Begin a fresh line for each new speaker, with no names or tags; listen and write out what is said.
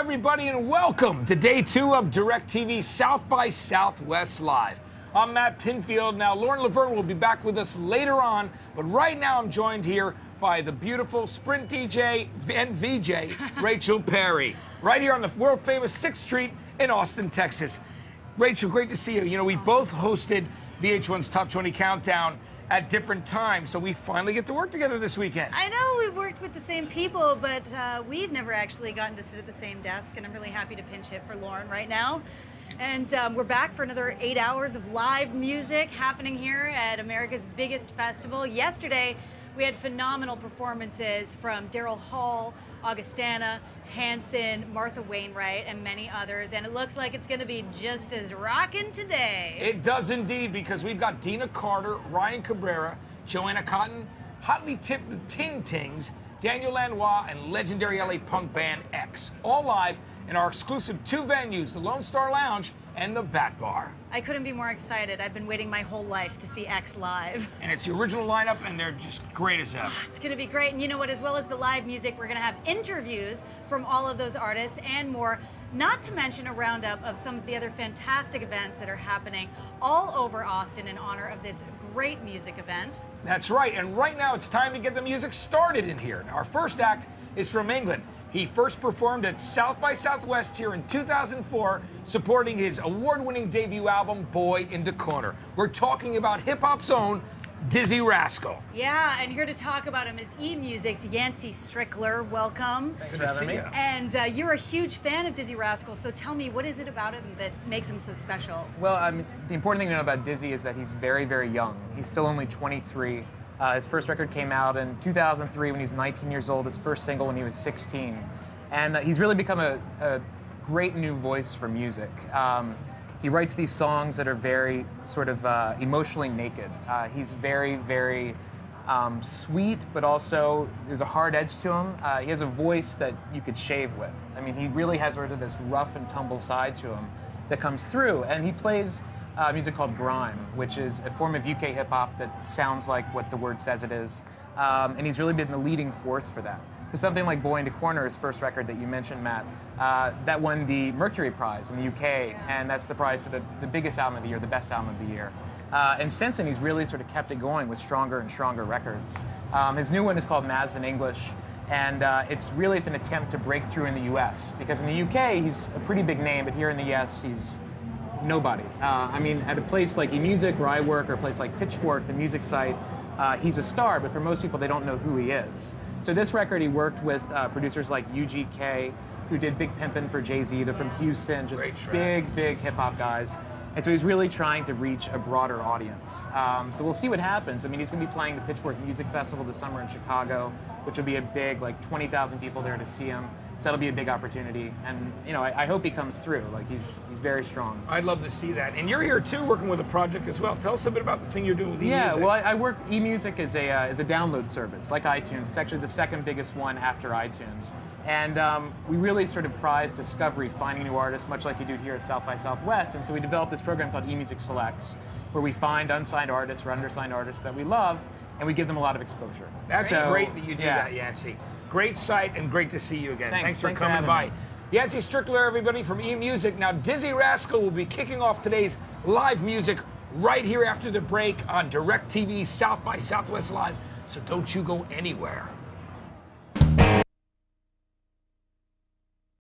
everybody, and welcome to day two of DirecTV South by Southwest Live. I'm Matt Pinfield. Now, Lauren Laverne will be back with us later on, but right now I'm joined here by the beautiful Sprint DJ and VJ, Rachel Perry, right here on the world famous 6th Street in Austin, Texas. Rachel, great to see you. You know, we both hosted VH1's Top 20 Countdown at different times, so we finally get to work together this weekend.
I know we've worked with the same people, but uh, we've never actually gotten to sit at the same desk, and I'm really happy to pinch hit for Lauren right now. And um, we're back for another eight hours of live music happening here at America's biggest festival. Yesterday, we had phenomenal performances from Daryl Hall, Augustana, Hanson, Martha Wainwright, and many others. And it looks like it's going to be just as rocking today.
It does indeed, because we've got Deana Carter, Ryan Cabrera, Joanna Cotton, hotly tipped Ting Tings, Daniel Lanois, and legendary LA punk band X, all live in our exclusive two venues, the Lone Star Lounge and the Bat Bar.
I couldn't be more excited. I've been waiting my whole life to see X live.
And it's the original lineup, and they're just great as ever.
It's going to be great. And you know what? As well as the live music, we're going to have interviews from all of those artists and more. Not to mention a roundup of some of the other fantastic events that are happening all over Austin in honor of this great music event.
That's right, and right now it's time to get the music started in here. Now, our first act is from England. He first performed at South by Southwest here in 2004, supporting his award winning debut album, Boy in the Corner. We're talking about hip hop's own Dizzee Rascal.
Yeah, and here to talk about him is E Music's Yancey Strickler. Welcome.
Thanks for having me.
And uh, you're a huge fan of Dizzee Rascal, so tell me, what is it about him that makes him so special?
Well, um, the important thing to know about Dizzee is that he's very, very young. He's still only 23. Uh, his first record came out in 2003 when he was 19 years old, his first single when he was 16. And uh, he's really become a, a, great new voice for music. Um, he writes these songs that are very sort of uh, emotionally naked. Uh, he's very, very um, sweet, but also there's a hard edge to him. Uh, he has a voice that you could shave with. I mean, he really has sort of this rough and tumble side to him that comes through. And he plays uh, music called grime, which is a form of UK hip hop that sounds like what the word says it is. Um, and he's really been the leading force for that. So something like Boy in the Corner, his first record that you mentioned, Matt, uh, that won the Mercury Prize in the UK, and that's the prize for the, the biggest album of the year, the best album of the year. Uh, and since then, he's really sort of kept it going with stronger and stronger records. Um, his new one is called Maths in English, and uh, it's really it's an attempt to break through in the U.S. because in the UK he's a pretty big name, but here in the U.S. he's nobody. Uh, I mean, at a place like eMusic where I work, or a place like Pitchfork, the music site, uh, he's a star, but for most people, they don't know who he is. So this record, he worked with uh, producers like UGK, who did Big Pimpin' for Jay-Z, They're from Houston, just big, big hip hop guys. And so he's really trying to reach a broader audience. Um, so we'll see what happens. I mean, he's going to be playing the Pitchfork Music Festival this summer in Chicago, which will be a big, like 20,000 people there to see him. So that'll be a big opportunity, and you know, I, I, hope he comes through. Like he's he's very strong.
I'd love to see that. And you're here too, working with a project as well. Tell us a bit about the thing you're doing with
eMusic. Yeah, well, I, I work eMusic is a uh, is a download service like iTunes. It's actually the second biggest one after iTunes, and um, we really sort of prize discovery, finding new artists, much like you do here at South by Southwest. And so we developed this program called eMusic Selects, where we find unsigned artists or undersigned artists that we love, and we give them a lot of exposure.
That's so, great that you do yeah. that, Yancey. Great site and great to see you again.
Thanks,
Thanks for
Thanks
coming
for
by.
Me.
Yancey Strickler, everybody from eMusic. Now, Dizzee Rascal will be kicking off today's live music right here after the break on DirecTV South by Southwest Live. So don't you go anywhere.